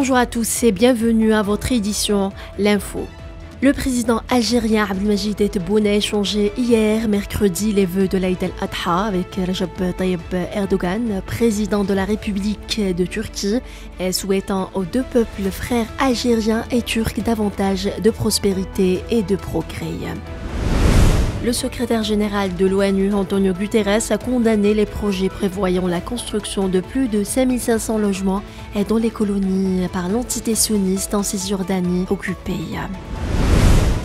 Bonjour à tous et bienvenue à votre édition L'Info. Le président algérien Abdelmajid Tebboune a échangé hier, mercredi, les vœux de l'Aïd al-Adha avec Recep Tayyip Erdogan, président de la République de Turquie, souhaitant aux deux peuples frères algériens et turcs davantage de prospérité et de progrès. Le secrétaire général de l'ONU, Antonio Guterres, a condamné les projets prévoyant la construction de plus de 5500 logements dans les colonies par l'entité sioniste en Cisjordanie occupée.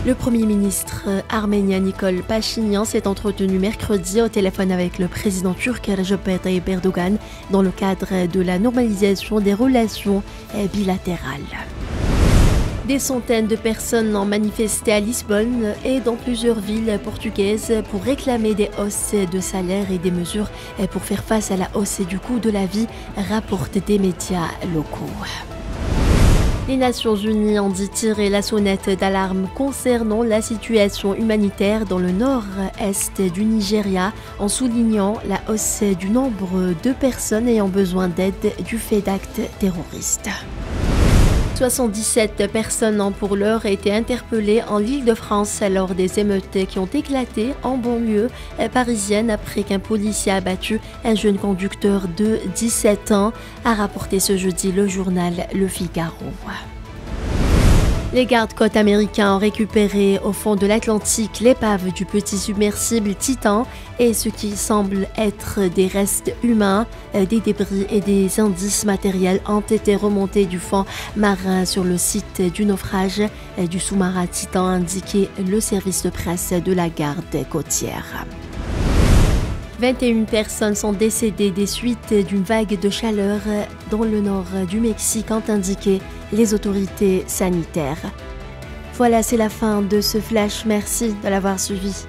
Le Premier ministre arménien Nicole Pachinian s'est entretenu mercredi au téléphone avec le président turc Recep Tayyip Erdogan dans le cadre de la normalisation des relations bilatérales. Des centaines de personnes ont manifesté à Lisbonne et dans plusieurs villes portugaises pour réclamer des hausses de salaire et des mesures pour faire face à la hausse du coût de la vie, rapportent des médias locaux. Les Nations Unies ont dit tirer la sonnette d'alarme concernant la situation humanitaire dans le nord-est du Nigeria en soulignant la hausse du nombre de personnes ayant besoin d'aide du fait d'actes terroristes. 77 personnes ont pour l'heure été interpellées en Île-de-France lors des émeutes qui ont éclaté en banlieue parisienne après qu'un policier a battu un jeune conducteur de 17 ans, a rapporté ce jeudi le journal Le Figaro. Les gardes-côtes américains ont récupéré au fond de l'Atlantique l'épave du petit submersible Titan et ce qui semble être des restes humains, euh, des débris et des indices matériels ont été remontés du fond marin sur le site du naufrage euh, du sous-marin Titan, indiqué le service de presse de la garde côtière. 21 personnes sont décédées des suites d'une vague de chaleur dans le nord du Mexique, ont indiqué les autorités sanitaires. Voilà, c'est la fin de ce flash. Merci de l'avoir suivi.